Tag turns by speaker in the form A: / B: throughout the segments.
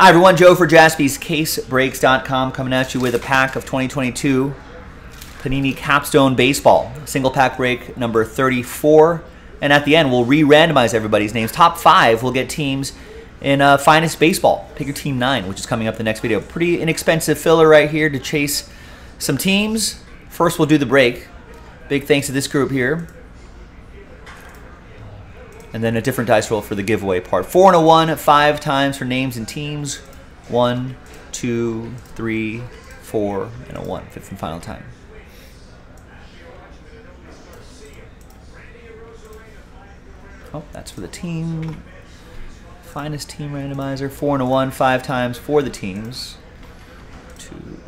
A: Hi, everyone. Joe for jaspyscasebreaks.com coming at you with a pack of 2022 Panini Capstone Baseball. Single pack break number 34. And at the end, we'll re randomize everybody's names. Top five will get teams in uh, Finest Baseball. Pick your team nine, which is coming up the next video. Pretty inexpensive filler right here to chase some teams. First, we'll do the break. Big thanks to this group here and then a different dice roll for the giveaway part. Four and a one, five times for names and teams. One, two, three, four, and a one. Fifth and final time. Oh, that's for the team. Finest team randomizer. Four and a one, five times for the teams. Two,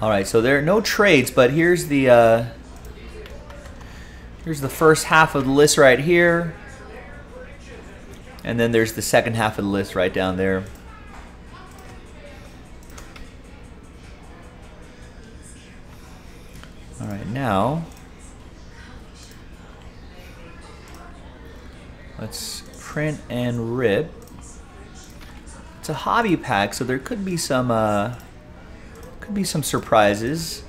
A: All right, so there are no trades, but here's the uh, here's the first half of the list right here, and then there's the second half of the list right down there. All right, now let's print and rip. It's a hobby pack, so there could be some. Uh, could be some surprises.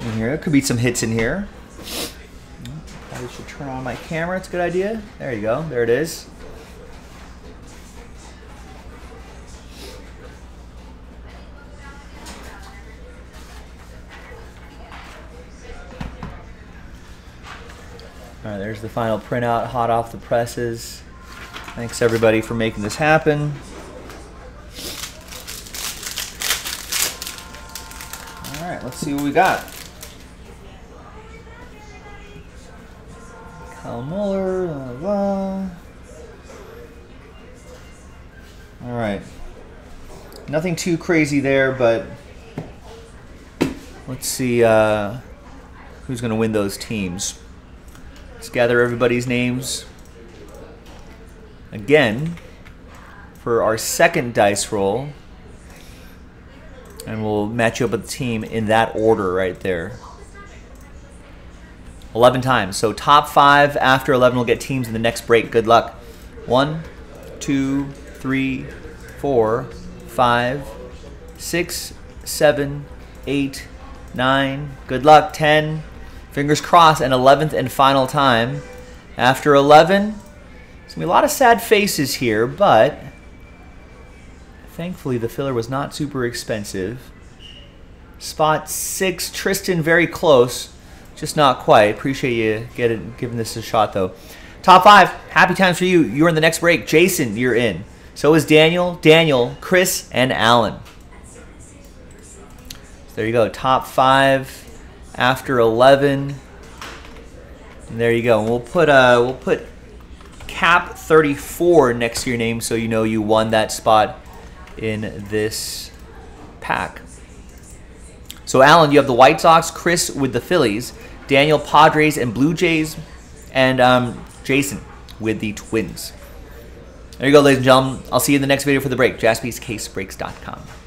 A: In here, could be some hits in here. I should turn on my camera. It's a good idea. There you go. There it is. All right, there's the final printout, hot off the presses. Thanks everybody for making this happen. Let's see what we got. Kyle Muller, blah, blah. All right. Nothing too crazy there, but let's see uh, who's going to win those teams. Let's gather everybody's names again for our second dice roll. And we'll match you up with the team in that order right there. 11 times. So top five after 11 will get teams in the next break. Good luck. One, two, three, four, five, six, seven, eight, nine. Good luck. 10. Fingers crossed. And 11th and final time. After 11, there's going to be a lot of sad faces here, but Thankfully, the filler was not super expensive. Spot six, Tristan, very close, just not quite. Appreciate you getting giving this a shot though. Top five, happy times for you. You're in the next break. Jason, you're in. So is Daniel, Daniel, Chris, and Alan. So there you go. Top five after 11. And there you go. And we'll put uh we'll put cap 34 next to your name so you know you won that spot in this pack. So, Alan, you have the White Sox, Chris with the Phillies, Daniel, Padres, and Blue Jays, and um, Jason with the Twins. There you go, ladies and gentlemen. I'll see you in the next video for the break. JaspysCaseBreaks.com.